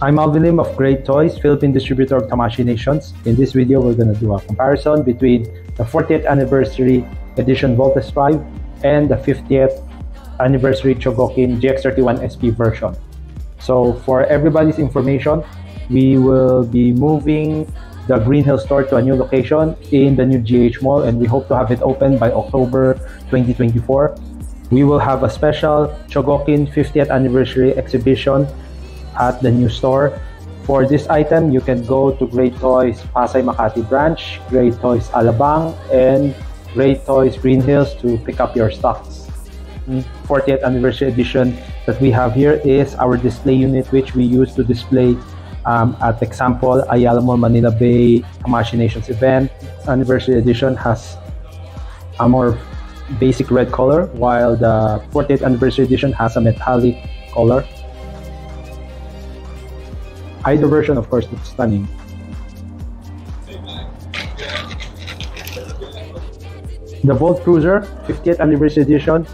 I'm Alvin Lim of Great Toys, Philippine distributor of Tamashii Nations. In this video, we're going to do a comparison between the 40th anniversary edition Voltes 5 and the 50th anniversary Chogokin GX31 SP version. So for everybody's information, we will be moving the Green Hill store to a new location in the new GH Mall and we hope to have it open by October 2024. We will have a special Chogokin 50th anniversary exhibition at the new store. For this item, you can go to Great Toys Pasay Makati branch, Great Toys Alabang, and Great Toys Green Hills to pick up your stocks. 40th anniversary edition that we have here is our display unit which we use to display um, at example Ayala Mall Manila Bay Tamashii Nations event. Anniversary edition has a more basic red color while the 40th anniversary edition has a metallic color. Either version of course looks stunning. The Volt Cruiser 50th anniversary edition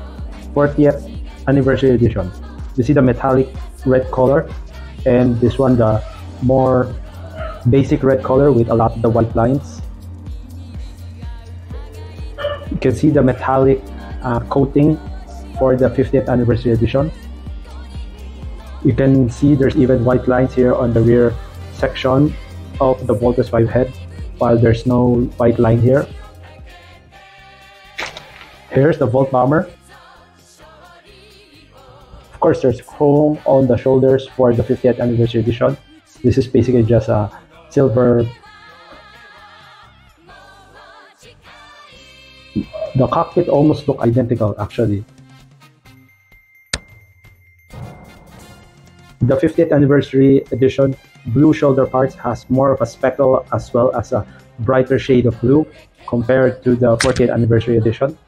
40th anniversary edition. You see the metallic red color and this one the more basic red color with a lot of the white lines. You can see the metallic uh, coating for the 50th anniversary edition. You can see there's even white lines here on the rear section of the Voltes 5 head while there's no white line here. Here's the Volt Bomber Of course, there's chrome on the shoulders for the 50th anniversary edition. This is basically just a silver. The cockpit almost look identical actually. The 50th anniversary edition, Blue Shoulder Parts, has more of a speckle as well as a brighter shade of blue compared to the 40th anniversary edition.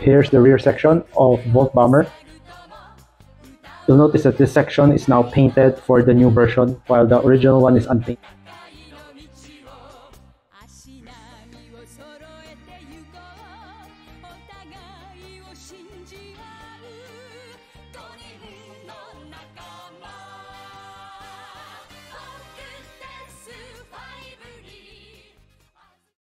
Here's the rear section of Volt Bomber. You'll notice that this section is now painted for the new version while the original one is unpainted.